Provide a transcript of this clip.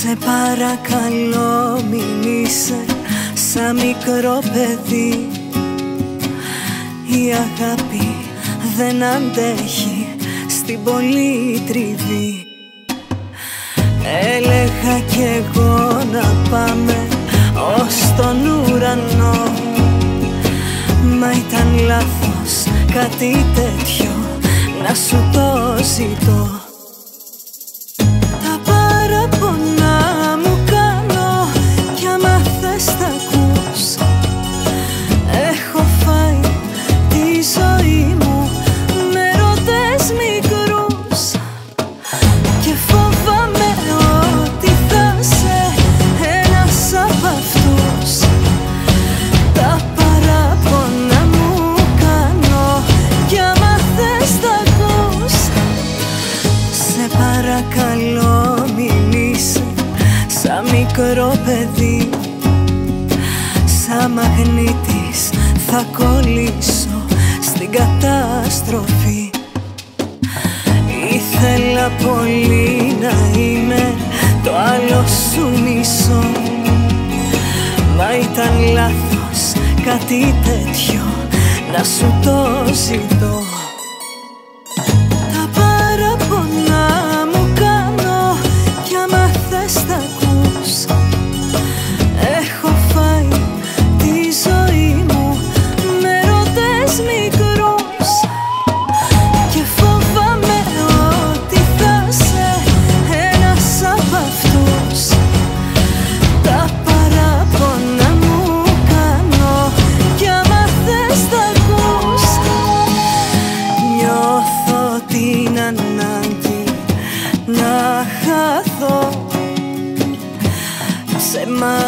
Σε παρακαλώ μην είσαι σαν μικρό παιδί. Η αγάπη δεν αντέχει στην πολύ τριβή. Έλεγα κι εγώ να πάμε ως τον ουρανό. Μα ήταν λάθος κάτι τέτοιο να σου το ζητώ παρακαλώ μην είσαι Σαν μικρό παιδί Σαν μαγνήτης θα κολλήσω στην καταστροφή. Ήθελα πολύ να είμαι το άλλο σου μισό Μα ήταν λάθος κάτι τέτοιο να σου το ζητώ να